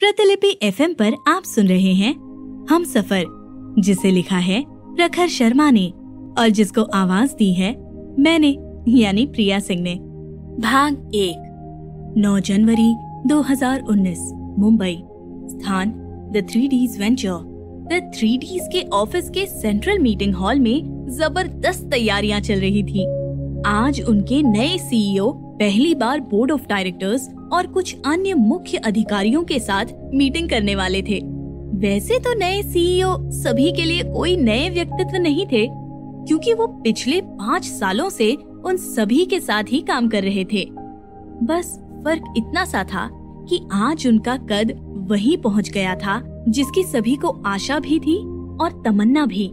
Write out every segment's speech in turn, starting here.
प्रतिलिपि एफएम पर आप सुन रहे हैं हम सफ़र, जिसे लिखा है प्रखर शर्मा ने और जिसको आवाज़ दी है मैंने, यानी प्रिया सिंह ने। भाग एक 9 जनवरी 2019 मुंबई। स्थान the three Ds venture the three Ds के ऑफ़िस के सेंट्रल मीटिंग हॉल में ज़बरदस्त तैयारियाँ चल रही थी। आज उनके नए सीईओ पहली बार बोर्ड ऑफ़ डायरेक्टर्स और कुछ अन्य मुख्य अधिकारियों के साथ मीटिंग करने वाले थे। वैसे तो नए सीईओ सभी के लिए कोई नए व्यक्तित्व नहीं थे, क्योंकि वो पिछले पाँच सालों से उन सभी के साथ ही काम कर रहे थे। बस फ़र्क इतना सा था कि आज उनका कद वही पहुँच गया था, जिसकी सभी को आशा भी थी और तमन्ना भी।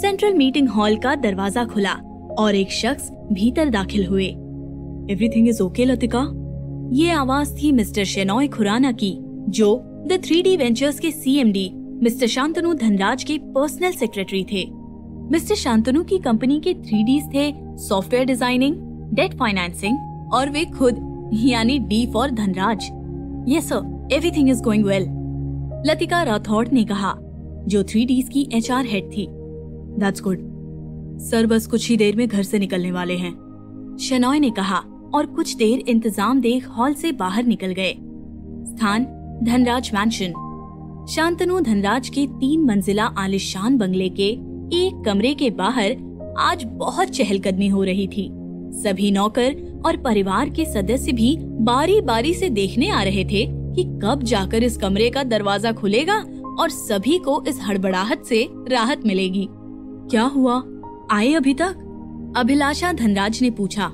सेंट्रल मीटिंग हॉल का दरवाज़ा खुला और एक शख्स भीतर दाखिल हुए। एवरीथिंग इज़ ओके लतिका ये आवाज़ थी मिस्टर शेनॉय खुराना की, जो द थ्री डी वेंचर्स के सीएमडी मिस्टर शांतनु धनराज के पर्सनल सेक्रेटरी थे। मिस्टर शांतनु की कंपनी के थ्री थे सॉफ्टवेयर डिज़ाइनिंग, डेट फाइनेंसिंग, और वे खुद, यानी D for Dhanraj. Yes sir everything is going well Latika Rathore ने कहा, जो थ्री डीज की एचआर हेड थी। दैट्स गुड सर बस कुछ ही देर में घर से निकलने वाले हैं। शनॉय ने कहा और कुछ देर इंतज़ाम देख हॉल से बाहर निकल गए। स्थान, धनराज मैंशन शांतनु धनराज के तीन मंजिला आलिशान बंगले के एक कमरे के बाहर आज बहुत चहलकदमी हो रही थी। सभी नौकर और परिवार के सदस्य भी बारी बारी से देखने आ रहे थे कि कब जाकर इस कमरे का दरवाज़ा खुलेगा और सभी को इस हड़बड़ाहट से राहत मिलेगी। क्या हुआ? आए अभी तक? अभिलाषा धनराज ने पूछा।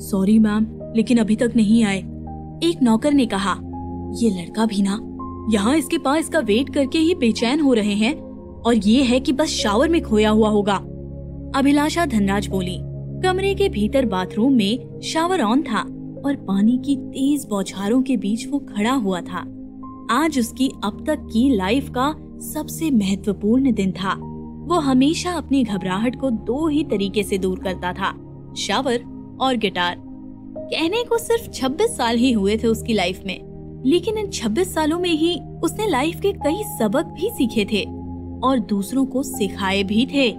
सॉरी मैम लेकिन अभी तक नहीं आए। एक नौकर ने कहा, ये लड़का भी ना, यहाँ इसके पास इसका वेट करके ही बेचैन हो रहे हैं और ये है कि बस शावर में खोया हुआ होगा। अभिलाषा धनराज बोली, कमरे के भीतर बाथरूम में शावर ऑन था और पानी की तेज बौछारों के बीच वो खड़ा हुआ था। आज उसकी अब तक की लाइफ का सबसे महत्वपूर्ण दिन था। वो हमेशा अपनी घबराहट को दो ही तरीके से दूर करता था। शावर और गिटार। कहने को सिर्फ़ 26 साल ही हुए थे उसकी लाइफ में। लेकिन इन 26 सालों में ही उसने लाइफ के कई सबक भी सीखे थे और दूसरों को सिखाए भी थे।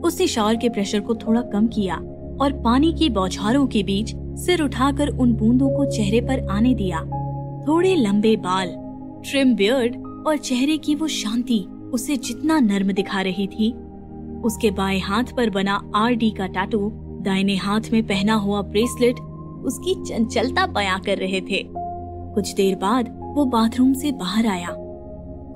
उसने शावर के प्रेशर को थोड़ा कम किया और पानी की बौछारों के बीच सिर उठाकर उन बूंदों को चेहरे पर आने दिया। थोड़े लंबे बाल ट्रिम बियर्ड और चेहरे की वो शांति उसे जितना नर्म दिखा रही थी, उसके बाएँ हाथ पर बना आर डी का टैटू दाहिने हाथ में पहना हुआ ब्रेसलेट उसकी चंचलता बयां कर रहे थे। कुछ देर बाद वो बाथरूम से बाहर आया।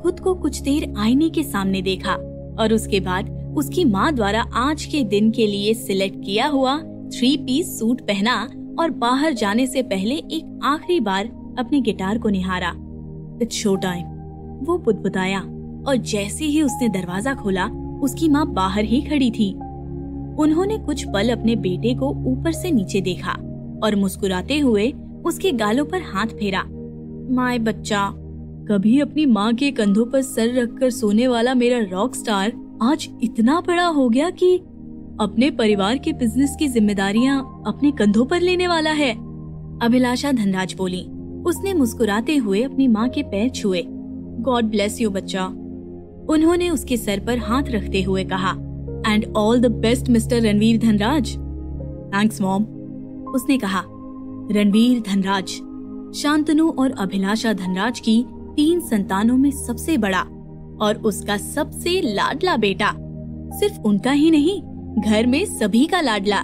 खुद को कुछ देर आईने के सामने देखा और उसके बाद उसकी माँ द्वारा आज के दिन के लिए सिलेक्ट किया हुआ थ्री पीस सूट पहना और बाहर जाने से पहले एक आखिरी बार अपने गिटार को निहारा। It's show time. वो बुदबुदाया और जैसे ही उसने दरवाज़ा खोला, उसकी माँ बाहर ही खड़ी थी। उन्होंने कुछ पल अपने बेटे को ऊपर से नीचे देखा और मुस्कुराते हुए उसके गालों पर हाथ फेरा। माए बच्चा, कभी अपनी माँ के कंधों पर सर रखकर सोने वाला मेरा रॉक स्टार आज इतना बड़ा हो गया कि अपने परिवार के बिज़नेस की जिम्मेदारियाँ अपने कंधों पर लेने वाला है, अभिलाषा धनराज बोली। उसने मुस्कुराते हुए अपनी माँ के पैर छुए। गॉड ब्लेस यू बच्चा, उन्होंने उसके सर पर हाथ रखते हुए कहा। And all the best mister Ranveer Dhanraj thanks mom उसने कहा, रणवीर धनराज, शांतनु और अभिलाषा धनराज की तीन संतानों में सबसे बड़ा और उसका सबसे लाडला बेटा। सिर्फ़ उनका ही नहीं, घर में सभी का लाडला।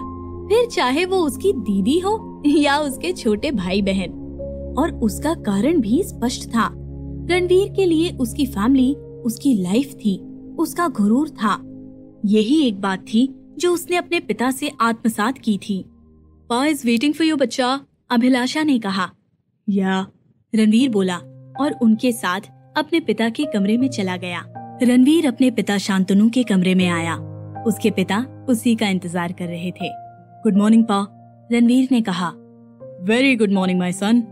फिर चाहे वो उसकी दीदी हो या उसके छोटे भाई बहन और उसका कारण भी स्पष्ट था। रणवीर के लिए उसकी फैमिली उसकी लाइफ थी, उसका गुरूर था। यही एक बात थी जो उसने अपने पिता से आत्मसात की थी। पा इज़ वेटिंग फॉर यू बच्चा, अभिलाषा ने कहा। या, रणवीर बोला और उनके साथ अपने पिता के कमरे में चला गया। रणवीर अपने पिता शांतनु के कमरे में आया। उसके पिता उसी का इंतज़ार कर रहे थे। गुड मॉर्निंग पा रणवीर ने कहा। Very good morning my son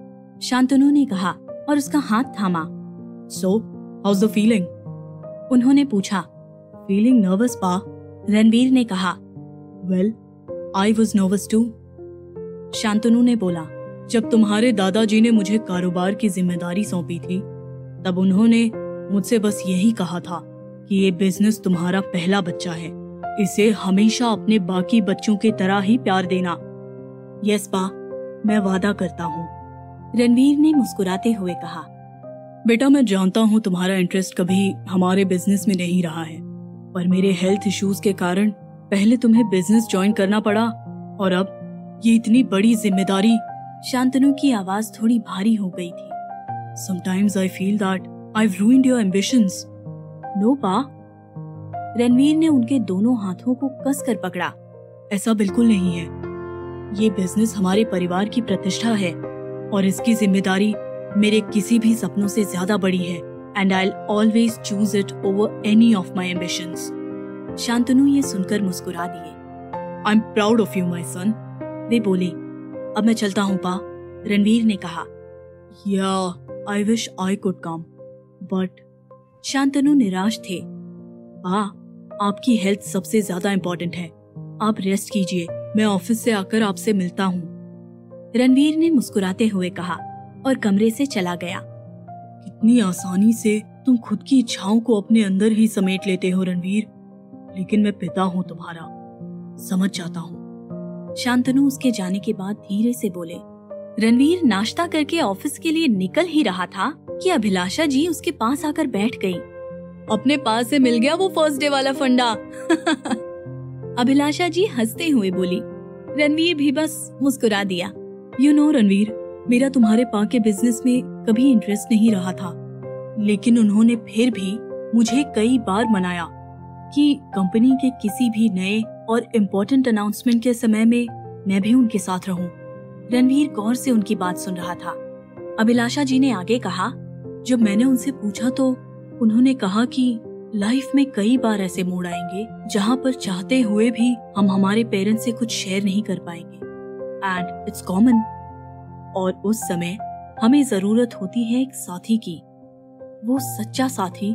Shantanu ने कहा और उसका हाथ थामा। सो हाउस द फीलिंग उन्होंने पूछा। फीलिंग नर्वस पा रणवीर ने कहा well I was nervous too Shantanu ने बोला जब तुम्हारे दादाजी ने मुझे कारोबार की ज़िम्मेदारी सौंपी थी, तब उन्होंने मुझसे बस यही कहा था कि ये बिज़नेस तुम्हारा पहला बच्चा है। इसे हमेशा अपने बाकी बच्चों की तरह ही प्यार देना। यस पा मैं वादा करता हूँ, रणवीर ने मुस्कुराते हुए कहा। बेटा, मैं जानता हूँ तुम्हारा इंटरेस्ट कभी हमारे बिज़नेस में नहीं रहा है। पर मेरे हेल्थ इश्यूज़ के कारण पहले तुम्हें बिज़नेस ज्वाइन करना पड़ा और अब ये इतनी बड़ी ज़िम्मेदारी शांतनु की आवाज़ थोड़ी भारी हो गई थी। Sometimes I feel that I ruined your ambitions no पा। रणवीर ने उनके दोनों हाथों को कस कर पकड़ा। ऐसा बिल्कुल नहीं है। ये बिज़नेस हमारे परिवार की प्रतिष्ठा है और इसकी ज़िम्मेदारी मेरे किसी भी सपनों से ज़्यादा बड़ी है। And I always choose it over any of my ambition Shantanu ये सुनकर मुस्कुरा दिए I am proud of you my son वे बोले अब मैं चलता हूँ पा रणवीर ने कहा yeah I wish I could come but Shantanu निराश थे पा आपकी हेल्थ सबसे ज़्यादा इम्पोर्टेंट है आप रेस्ट कीजिए मैं ऑफ़िस से आकर आपसे मिलता हूँ रणवीर ने मुस्कुराते हुए कहा और कमरे से चला गया कितनी आसानी से तुम खुद की इच्छाओं को अपने अंदर ही समेट लेते हो, रणवीर। लेकिन मैं पिता हूँ तुम्हारा। समझ जाता हूँ। शांतनु उसके जाने के बाद धीरे से बोले, रणवीर, नाश्ता करके ऑफ़िस के लिए निकल ही रहा था कि अभिलाषा जी उसके पास आकर बैठ गई। अपने पास से मिल गया वो फ़र्स्ट डे वाला फंडा। अभिलाषा जी हँसते हुए बोली, रणवीर भी बस मुस्कुरा दिया। यू नो रणवीर, मेरा तुम्हारे पा के बिज़नेस में कभी इंटरेस्ट नहीं रहा था। लेकिन उन्होंने फिर भी मुझे कई बार मनाया कि कंपनी के किसी भी नए और इम्पोर्टेंट अनाउंसमेंट के समय में मैं भी उनके साथ रहूँ। रणवीर गौर से उनकी बात सुन रहा था। अभिलाषा जी ने आगे कहा, जब मैंने उनसे पूछा तो उन्होंने कहा कि लाइफ में कई बार ऐसे मोड़ आएँगे जहाँ पर चाहते हुए भी हम हमारे पेरेंट्स से कुछ शेयर नहीं कर पाएँगे। एंड इट्स कॉमन और उस समय हमें ज़रूरत होती है एक साथी की। वो सच्चा साथी,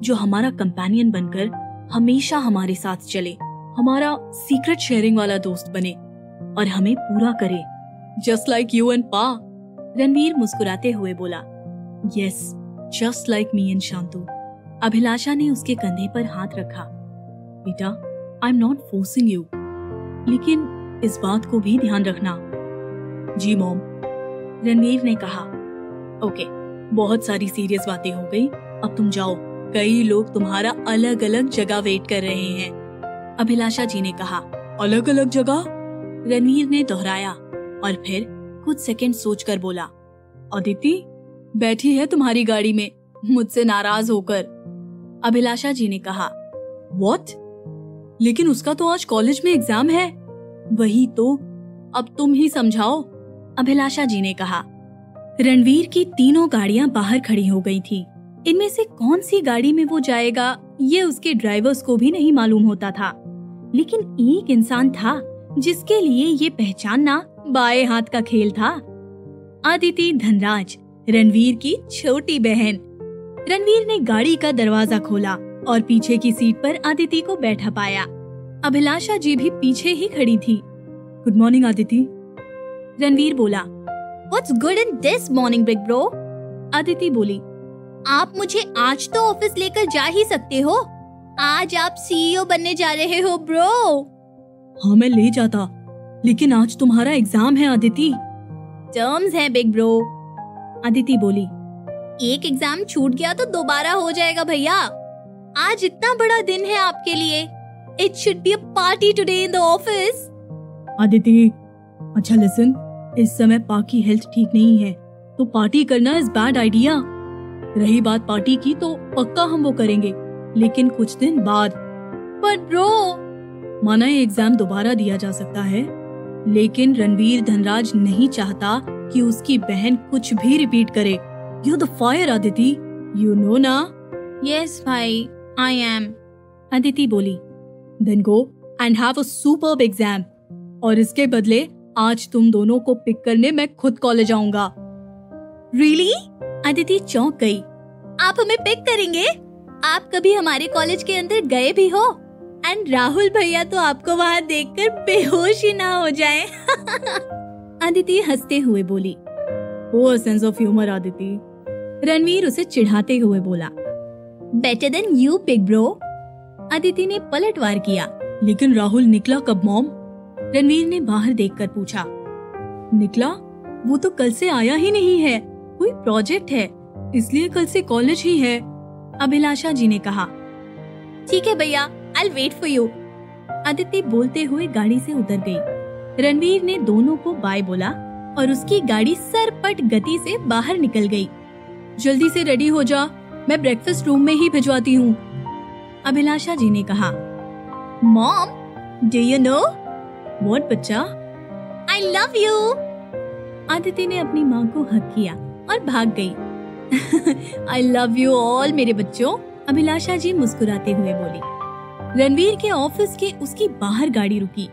जो हमारा कंपेनियन बनकर हमेशा हमारे साथ चले, हमारा सीक्रेट शेयरिंग वाला दोस्त बने और हमें पूरा करे। जस्ट लाइक यू एंड पा रणवीर मुस्कुराते हुए बोला yes just like me and Shantu Abhilasha ने उसके कंधे पर हाथ रखा, बेटा I am not forcing you लेकिन इस बात को भी ध्यान रखना। जी मोम रणवीर ने कहा, ओके, बहुत सारी सीरियस बातें हो गई। अब तुम जाओ। कई लोग तुम्हारा अलग अलग जगह वेट कर रहे हैं। अभिलाषा जी ने कहा अलग अलग जगह? रणवीर ने दोहराया और फिर कुछ सेकंड सोचकर बोला अदिति बैठी है तुम्हारी गाड़ी में। मुझसे नाराज़ होकर। अभिलाषा जी ने कहा वॉट लेकिन उसका तो आज कॉलेज में एग्ज़ाम है। वही तो अब तुम ही समझाओ। अभिलाषा जी ने कहा, रणवीर की तीनों गाड़ियाँ बाहर खड़ी हो गई थी। इनमें से कौन सी गाड़ी में वो जाएगा, ये उसके ड्राइवर्स को भी नहीं मालूम होता था। लेकिन एक इंसान था, जिसके लिए ये पहचानना बाएँ हाथ का खेल था। आदिति धनराज, रणवीर की छोटी बहन। रणवीर ने गाड़ी का दरवाज़ा खोला और पीछे की सीट पर आदिति को बैठा पाया। अभिलाषा जी भी पीछे ही खड़ी थी। Good morning, Aditi. रणवीर बोला What's good in this morning big bro Aditi बोली आप मुझे आज तो ऑफ़िस लेकर जा ही सकते हो। आज आप सीईओ बनने जा रहे हो ब्रो हाँ मैं ले जाता लेकिन आज तुम्हारा एग्ज़ाम है आदिति टर्म्स है बिग ब्रो आदिति बोली एक एग्ज़ाम छूट गया तो दोबारा हो जाएगा भैया। आज इतना बड़ा दिन है आपके लिए। It should be a party today in the office Aditi अच्छा लिसन इस समय पा की हेल्थ ठीक नहीं है तो पार्टी करना इज़ बैड आइडिया रही बात पार्टी की तो पक्का हम वो करेंगे लेकिन कुछ दिन बाद पर ब्रो माना ये एग्ज़ाम दोबारा दिया जा सकता है लेकिन रणवीर धनराज नहीं चाहता कि उसकी बहन कुछ भी रिपीट करे you the fire Aditi. You know ना? Yes, भाई. I am. Aditi बोली. Then go and have a superb exam. और इसके बदले आज तुम दोनों को पिक करने मैं खुद कॉलेज आऊँगा। Really? अदिति चौंक गई। आप हमें पिक करेंगे? आप कभी हमारे कॉलेज के अंदर गए भी हो? एंड राहुल भैया तो आपको वहाँ देखकर बेहोश ही ना हो जाए। अदिति हँसते हुए बोली, वो sense of humour Aditi Ranveer उसे चिढ़ाते हुए बोला better than you big bro Aditi ने पलटवार किया, लेकिन राहुल निकला कब मॉम रणवीर ने बाहर देखकर पूछा निकला? वो तो कल से आया ही नहीं है। कोई प्रोजेक्ट है इसलिए कल से कॉलेज ही है। अभिलाषा जी ने कहा ठीक है भैया I wait for you Aditi बोलते हुए गाड़ी से उतर गई। रणवीर ने दोनों को बाय बोला और उसकी गाड़ी सरपट गति से बाहर निकल गई। जल्दी से रेडी हो जा मैं ब्रेकफास्ट रूम में ही भिजवाती हूँ। अभिलाषा जी ने कहा mom do you know what बच्चा। आई लव यू आदिति ने अपनी माँ को हक किया और भाग गई। आई लव यू ऑल मेरे बच्चों अभिलाषा जी मुस्कुराते हुए बोली। रणवीर के ऑफ़िस के उसकी बाहर गाड़ी रुकी।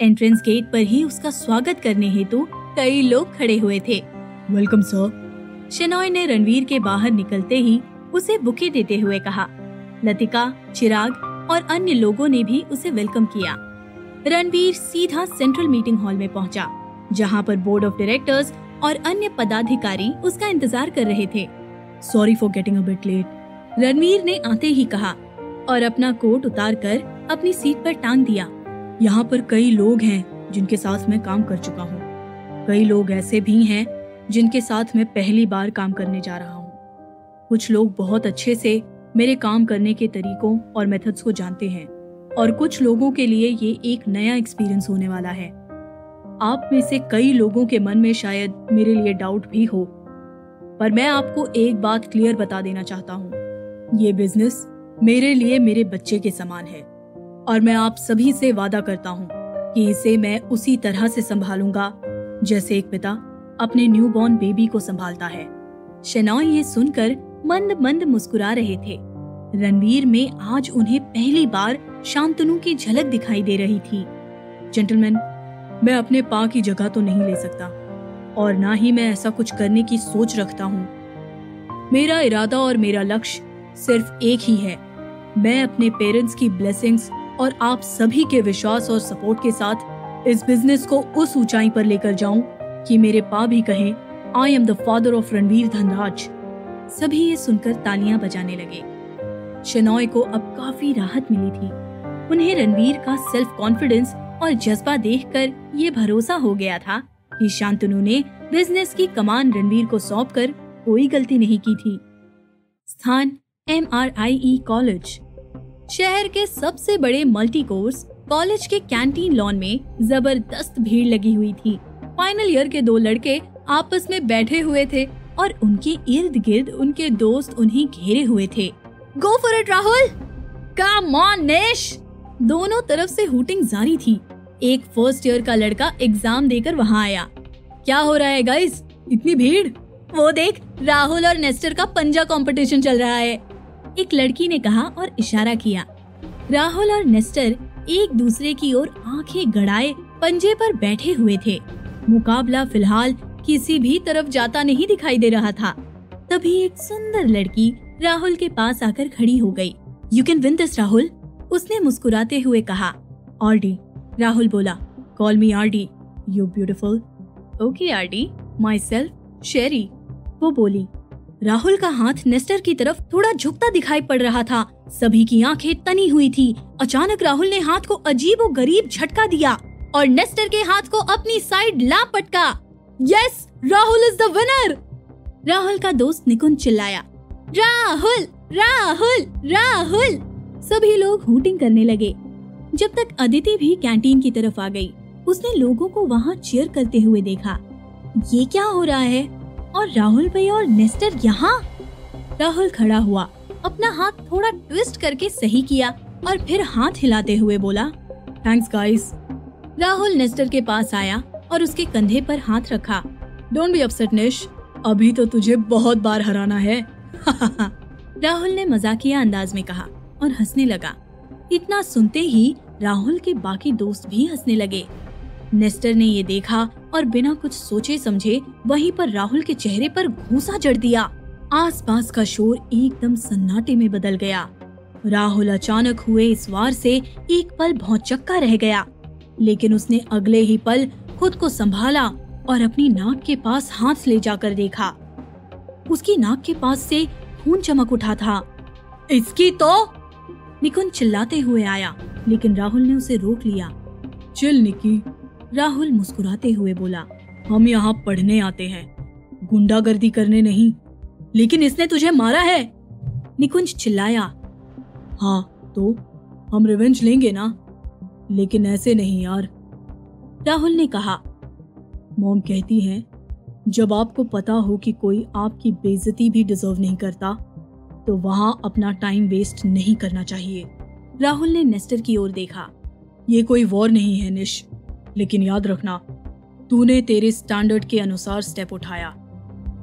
एंट्रेंस गेट पर ही उसका स्वागत करने हेतु कई लोग खड़े हुए थे। वेलकम सर शेनॉय ने रणवीर के बाहर निकलते ही उसे बुके देते हुए कहा। लतिका चिराग और अन्य लोगों ने भी उसे वेलकम किया। रणवीर सीधा सेंट्रल मीटिंग हॉल में पहुँचा, जहाँ पर बोर्ड ऑफ़ डायरेक्टर्स और अन्य पदाधिकारी उसका इंतज़ार कर रहे थे। Sorry for getting bit late Ranveer ने आते ही कहा और अपना कोट उतार कर अपनी सीट पर टांग दिया। यहाँ पर कई लोग हैं जिनके साथ मैं काम कर चुका हूँ। कई लोग ऐसे भी हैं जिनके साथ मैं पहली बार काम करने जा रहा हूँ। कुछ लोग बहुत अच्छे से मेरे काम करने के तरीकों और मेथड्स को जानते हैं। और कुछ लोगों के लिए ये एक नया एक्सपीरियंस होने वाला है। आप में से कई लोगों के मन में शायद मेरे लिए डाउट भी हो, पर मैं आपको एक बात क्लियर बता देना चाहता हूँ। ये बिज़नेस मेरे लिए मेरे बच्चे के समान है, और मैं आप सभी से वादा करता हूँ कि इसे मैं उसी तरह से संभालूँगा, जैसे एक पिता अपने न्यूबॉर्न बेबी को संभालता है। शेनॉय ये सुनकर मंद मंद मुस्कुरा रहे थे। रणवीर में आज उन्हें पहली बार शांतनु की झलक दिखाई दे रही थी। जेंटलमैन, मैं अपने पा की जगह तो नहीं ले सकता, और ना ही मैं ऐसा कुछ करने की सोच रखता हूँ। मेरा इरादा और मेरा लक्ष्य सिर्फ़ एक ही है। मैं अपने पेरेंट्स की ब्लेसिंग्स और आप सभी के विश्वास और सपोर्ट के साथ इस बिज़नेस को उस ऊंचाई पर लेकर जाऊँ कि मेरे पा भी कहें I am the father of Ranveer Dhanraj. सभी ये सुनकर तालियाँ बजाने लगे। शनॉय को अब काफ़ी राहत मिली थी। उन्हें रणवीर का सेल्फ कॉन्फिडेंस और जज्बा देखकर ये भरोसा हो गया था कि शांतनु ने बिज़नेस की कमान रणवीर को सौंप कर कोई गलती नहीं की थी। स्थान M R I E college शहर के सबसे बड़े मल्टी कोर्स कॉलेज के कैंटीन लॉन में ज़बरदस्त भीड़ लगी हुई थी। फाइनल ईयर के दो लड़के आपस में बैठे हुए थे और उनके इर्द गिर्द उनके दोस्त उन्हें घेरे हुए थे। Go for it Rahul come on Nish दोनों तरफ़ से हुटिंग जारी थी। एक फ़र्स्ट ईयर का लड़का एग्ज़ाम देकर वहाँ आया। क्या हो रहा है गाइस इतनी भीड़? वो देख, राहुल और नेस्टर का पंजा कंपटीशन चल रहा है। एक लड़की ने कहा और इशारा किया। राहुल और नेस्टर एक दूसरे की ओर आँखें गड़ाए, पंजे पर बैठे हुए थे। मुकाबला फ़िलहाल किसी भी तरफ़ जाता नहीं दिखाई दे रहा था। तभी एक सुंदर लड़की राहुल के पास आकर खड़ी हो गई। You can win this Rahul उसने मुस्कुराते हुए कहा, आरडी, राहुल बोला, call me RD, you beautiful. Okay RD myself Sherry, वो बोली। राहुल का हाथ नेस्टर की तरफ़ थोड़ा झुकता दिखाई पड़ रहा था। सभी की आँखें तनी हुई थी। अचानक राहुल ने हाथ को अजीब और गरीब झटका दिया और नेस्टर के हाथ को अपनी साइड ला पटका। Yes, Rahul is the winner! Rahul का दोस्त निकुंज चिल्लाया, राहुल राहुल राहुल! सभी लोग हुटिंग करने लगे। जब तक अदिति भी कैंटीन की तरफ़ आ गई, उसने लोगों को वहाँ चेयर करते हुए देखा। ये क्या हो रहा है? और राहुल भाई और नेस्टर यहाँ? राहुल खड़ा हुआ, अपना हाथ थोड़ा ट्विस्ट करके सही किया और फिर हाथ हिलाते हुए बोला थैंक्स गाइस राहुल नेस्टर के पास आया और उसके कंधे पर हाथ रखा। डोंट बी अपसेट निश अभी तो तुझे बहुत बार हराना है. राहुल ने मजाकिया अंदाज में कहा। और हंसने लगा। इतना सुनते ही राहुल के बाकी दोस्त भी हंसने लगे। नेस्टर ने ये देखा और बिना कुछ सोचे समझे वहीं पर राहुल के चेहरे पर घूसा जड़ दिया। आसपास का शोर एकदम सन्नाटे में बदल गया। राहुल अचानक हुए इस वार से एक पल भौचक्का रह गया। लेकिन उसने अगले ही पल खुद को संभाला और अपनी नाक के पास हाथ ले जाकर देखा। उसकी नाक के पास से खून चमक उठा था। इसकी तो निकुंज चिल्लाते हुए आया, लेकिन राहुल ने उसे रोक लिया। चल, निकी, राहुल मुस्कुराते हुए बोला, हम यहाँ पढ़ने आते हैं। गुंडागर्दी करने नहीं, लेकिन इसने तुझे मारा है। निकुंज चिल्लाया हाँ तो हम रिवेंज लेंगे ना? लेकिन ऐसे नहीं यार। राहुल ने कहा, मोम कहती है, जब आपको पता हो कि कोई आपकी बेइज्जती भी डिजर्व नहीं करता तो वहाँ अपना टाइम वेस्ट नहीं करना चाहिए। राहुल ने नेस्टर की ओर देखा। ये कोई वॉर नहीं है, निश। लेकिन याद रखना, तूने तेरे स्टैंडर्ड के अनुसार स्टेप उठाया।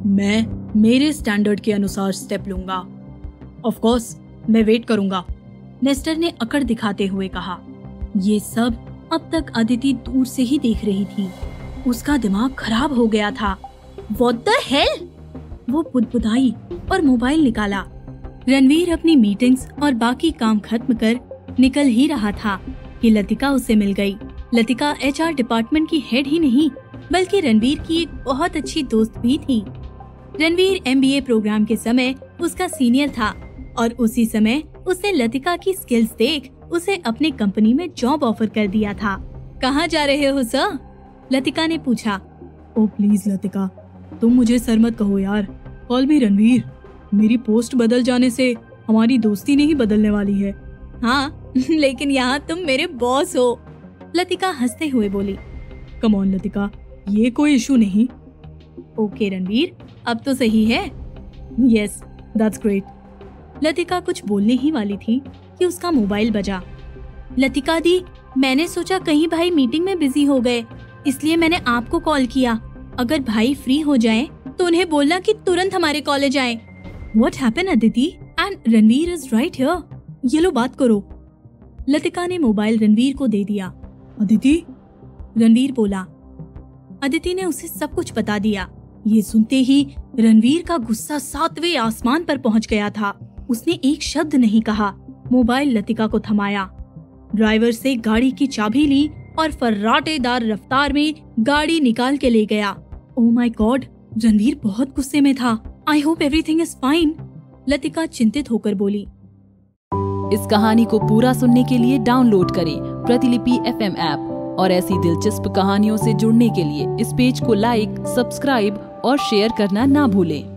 मैं मेरे स्टैंडर्ड के अनुसार स्टेप लूँगा। ऑफ़ कोर्स मैं वेट करूँगा। नेस्टर ने अकड़ दिखाते हुए कहा, ये सब अब तक अदिति दूर से ही देख रही थी। उसका दिमाग खराब हो गया था। What the hell? वो बुदबुदाई और मोबाइल निकाला। रणवीर अपनी मीटिंग्स और बाकी काम खत्म कर निकल ही रहा था। कि लतिका उसे मिल गई। लतिका एचआर डिपार्टमेंट की हेड ही नहीं, बल्कि रणवीर की एक बहुत अच्छी दोस्त भी थी। रणवीर एमबीए प्रोग्राम के समय उसका सीनियर था और उसी समय उसने लतिका की स्किल्स देख उसे अपने कंपनी में जॉब ऑफ़र कर दिया था। कहाँ जा रहे हो सर लतिका ने पूछा। ओ प्लीज़ लतिका, तुम मुझे सर मत कहो यार। कॉल भी रणवीर। मेरी पोस्ट बदल जाने से हमारी दोस्ती नहीं बदलने वाली है। हाँ लेकिन यहाँ तुम मेरे बॉस हो। लतिका हँसते हुए बोली कमॉन लतिका, ये कोई इशू नहीं। ओके रणवीर, अब तो सही है। यस दैट्स ग्रेट लतिका कुछ बोलने ही वाली थी कि उसका मोबाइल बजा। लतिका दी, मैंने सोचा कहीं भाई मीटिंग में बिज़ी हो गए, इसलिए मैंने आपको कॉल किया। अगर भाई फ्री हो जाए तो उन्हें बोलना कि तुरंत हमारे कॉलेज आए। What happen Aditi and Ranveer is right here ये लो बात करो। लतिका ने मोबाइल रणवीर को दे दिया। अदिति, रणवीर बोला। अदिति ने उसे सब कुछ बता दिया। ये सुनते ही रणवीर का गुस्सा सातवें आसमान पर पहुँच गया था। उसने एक शब्द नहीं कहा। मोबाइल लतिका को थमाया। ड्राइवर से गाड़ी की चाबी ली और फर्राटेदार रफ्तार में गाड़ी निकाल के ले गया। ओ माई गॉड रणवीर बहुत गुस्से में था। I hope everything is fine Latika चिंतित होकर बोली। इस कहानी को पूरा सुनने के लिए डाउनलोड करें प्रतिलिपि एफएम ऐप और ऐसी दिलचस्प कहानियों से जुड़ने के लिए इस पेज को लाइक सब्सक्राइब और शेयर करना ना भूलें।